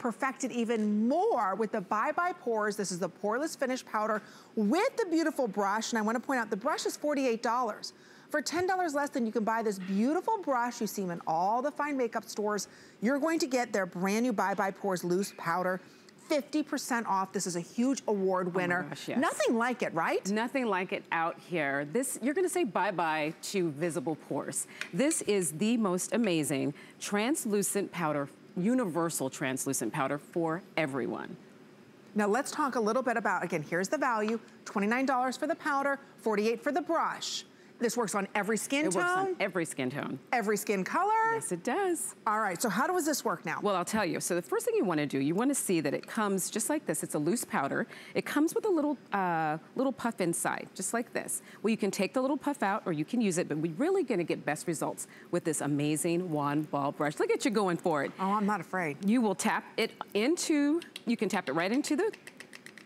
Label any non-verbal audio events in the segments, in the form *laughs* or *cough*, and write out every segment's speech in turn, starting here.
perfected even more with the Bye Bye Pores. This is the poreless finish powder with the beautiful brush. And I wanna point out the brush is $48. For $10 less than you can buy this beautiful brush. You see them in all the fine makeup stores. You're going to get their brand new Bye Bye Pores loose powder. 50% off. This is a huge award oh winner. Oh gosh, yes. Nothing like it, right? Nothing like it out here. This, you're gonna say bye-bye to visible pores. This is the most amazing translucent powder, universal translucent powder for everyone. Now let's talk a little bit about, again, here's the value, $29 for the powder, 48 for the brush. This works on every skin it tone? It works on every skin tone. Every skin color? Yes, it does. All right, so how does this work now? Well, I'll tell you. So the first thing you wanna do, you wanna see that it comes just like this. It's a loose powder. It comes with a little, uh, little puff inside, just like this. Well, you can take the little puff out or you can use it, but we're really gonna get best results with this amazing wand ball brush. Look at you going for it. Oh, I'm not afraid. You will tap it into, you can tap it right into the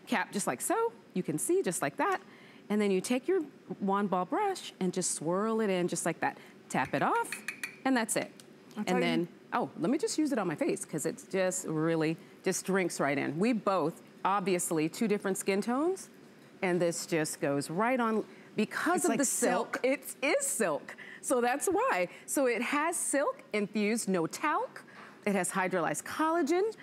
cap just like so. You can see just like that. And then you take your wand ball brush and just swirl it in just like that. Tap it off, and that's it. and then, oh, let me just use it on my face because it's just really, just drinks right in. We both, obviously, two different skin tones, and this just goes right on. Because it's of like the silk, silk, it is silk. So that's why. So it has silk infused, no talc. It has hydrolyzed collagen,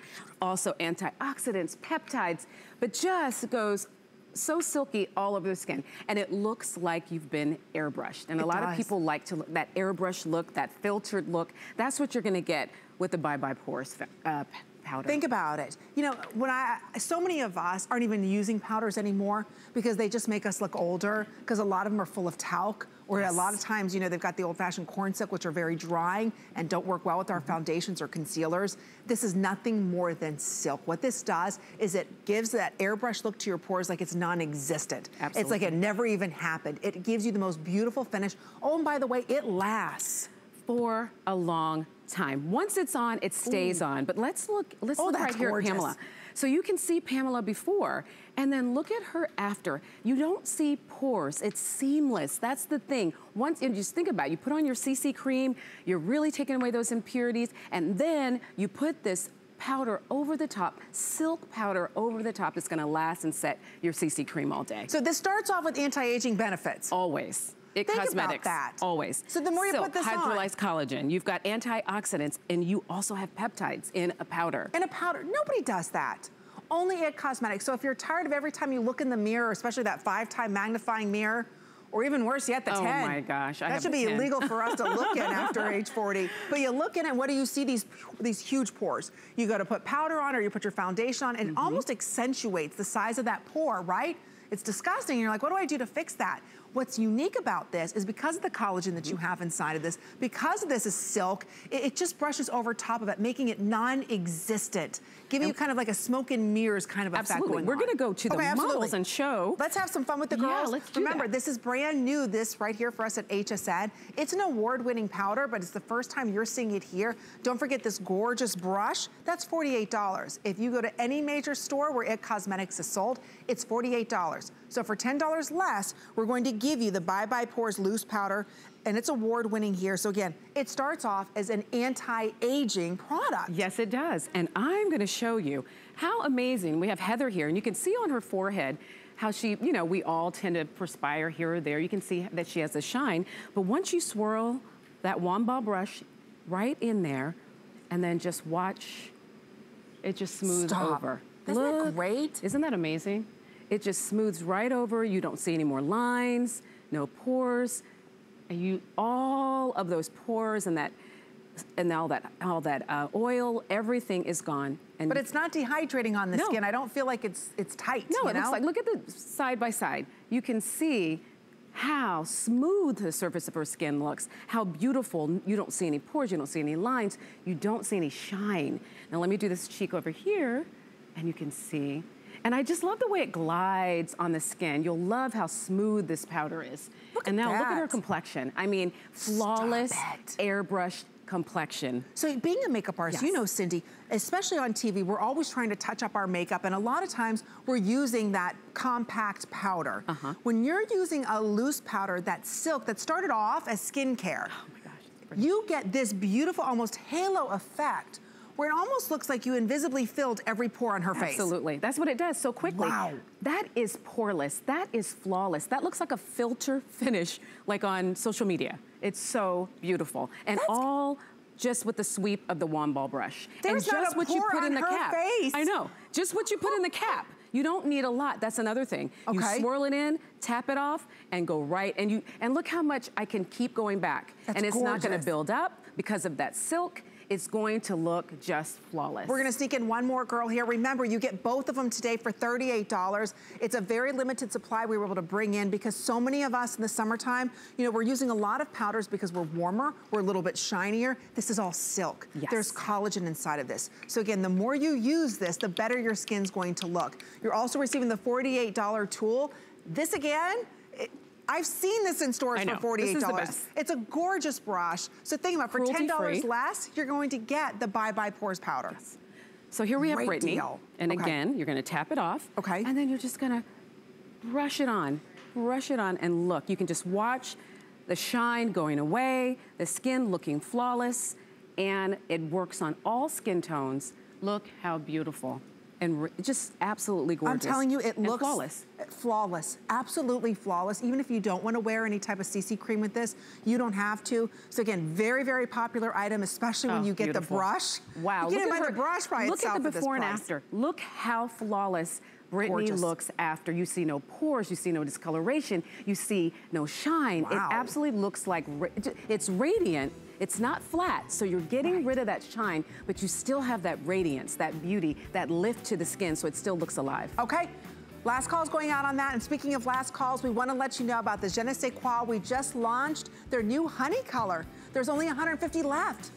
also antioxidants, peptides, but just goes so silky all over the skin. And it looks like you've been airbrushed. And it a lot does. of people like to look, that airbrush look, that filtered look. That's what you're gonna get with the Bye Bye Pores uh, powder. Think about it. You know, when I, so many of us aren't even using powders anymore because they just make us look older because a lot of them are full of talc or yes. a lot of times, you know, they've got the old-fashioned corn silk, which are very drying and don't work well with our mm -hmm. foundations or concealers. This is nothing more than silk. What this does is it gives that airbrush look to your pores like it's non-existent. It's like it never even happened. It gives you the most beautiful finish. Oh, and by the way, it lasts. For a long time. Once it's on, it stays Ooh. on. But let's look, let's oh, look right here gorgeous. at Pamela. So you can see Pamela before, and then look at her after. You don't see pores, it's seamless. That's the thing. Once, and just think about it, you put on your CC cream, you're really taking away those impurities, and then you put this powder over the top, silk powder over the top that's gonna last and set your CC cream all day. So this starts off with anti-aging benefits. Always. It Think cosmetics, about that. always. So the more you Silk, put this hydrolyzed on. collagen. You've got antioxidants, and you also have peptides in a powder. In a powder. Nobody does that. Only IT Cosmetics. So if you're tired of every time you look in the mirror, especially that five-time magnifying mirror, or even worse yet, the oh 10. Oh my gosh, I That should be 10. illegal for us to look in *laughs* after age 40. But you look in it, what do you see? These, these huge pores. You go to put powder on or you put your foundation on, and mm -hmm. almost accentuates the size of that pore, right? It's disgusting. You're like, what do I do to fix that? What's unique about this is because of the collagen that you mm-hmm. have inside of this, because this is silk, it, it just brushes over top of it, making it non-existent, giving and you kind of like a smoke and mirrors kind of absolutely. effect going We're gonna go to the okay, models and show. Let's have some fun with the girls. Yeah, let's do Remember, that. this is brand new, this right here for us at HSN. It's an award-winning powder, but it's the first time you're seeing it here. Don't forget this gorgeous brush. That's $48. If you go to any major store where IT Cosmetics is sold, it's $48. So for $10 less, we're going to give you the Bye Bye Pores Loose Powder and it's award winning here. So again, it starts off as an anti-aging product. Yes, it does. And I'm gonna show you how amazing. We have Heather here and you can see on her forehead how she, you know, we all tend to perspire here or there. You can see that she has a shine. But once you swirl that wand ball brush right in there and then just watch it just smooths Stop. over. Isn't Look, that great? Isn't that amazing? It just smooths right over. You don't see any more lines, no pores. And you, all of those pores and that, and all that, all that uh, oil, everything is gone. And but it's not dehydrating on the no. skin. I don't feel like it's it's tight. No, it know? looks like, look at the side by side. You can see how smooth the surface of her skin looks, how beautiful. You don't see any pores, you don't see any lines, you don't see any shine. Now let me do this cheek over here, and you can see and I just love the way it glides on the skin. You'll love how smooth this powder is. Look and now that. look at her complexion. I mean, flawless, airbrushed complexion. So being a makeup artist, yes. you know, Cindy, especially on TV, we're always trying to touch up our makeup and a lot of times we're using that compact powder. Uh -huh. When you're using a loose powder, that silk that started off as skincare, oh my gosh, you get this beautiful, almost halo effect where it almost looks like you invisibly filled every pore on her Absolutely. face. Absolutely. That's what it does so quickly. Wow. That is poreless. That is flawless. That looks like a filter finish like on social media. It's so beautiful. And That's all just with the sweep of the wand ball brush. There's and just what you put in the cap. Face. I know. Just what you put in the cap. You don't need a lot. That's another thing. Okay. You swirl it in, tap it off, and go right. And you and look how much I can keep going back. That's and it's gorgeous. not gonna build up because of that silk it's going to look just flawless. We're gonna sneak in one more girl here. Remember, you get both of them today for $38. It's a very limited supply we were able to bring in because so many of us in the summertime, you know, we're using a lot of powders because we're warmer, we're a little bit shinier. This is all silk. Yes. There's collagen inside of this. So again, the more you use this, the better your skin's going to look. You're also receiving the $48 tool. This again, I've seen this in stores for $48. It's a gorgeous brush. So think about, for $10 less, you're going to get the Bye Bye Pores powder. Yes. So here we have Great Brittany. Deal. And okay. again, you're gonna tap it off. Okay. And then you're just gonna brush it on, brush it on, and look, you can just watch the shine going away, the skin looking flawless, and it works on all skin tones. Look how beautiful and just absolutely gorgeous. I'm telling you, it and looks flawless. Flawless, absolutely flawless. Even if you don't want to wear any type of CC cream with this, you don't have to. So again, very, very popular item, especially oh, when you get beautiful. the brush. Wow, you look at her, the brush by Look at the before and after. Look how flawless Brittany Gorgeous. looks after. You see no pores, you see no discoloration, you see no shine. Wow. It absolutely looks like, it's radiant it's not flat, so you're getting right. rid of that shine, but you still have that radiance, that beauty, that lift to the skin, so it still looks alive. Okay. Last call's going out on that. And speaking of last calls, we want to let you know about the Je ne sais quoi. We just launched their new honey color. There's only 150 left.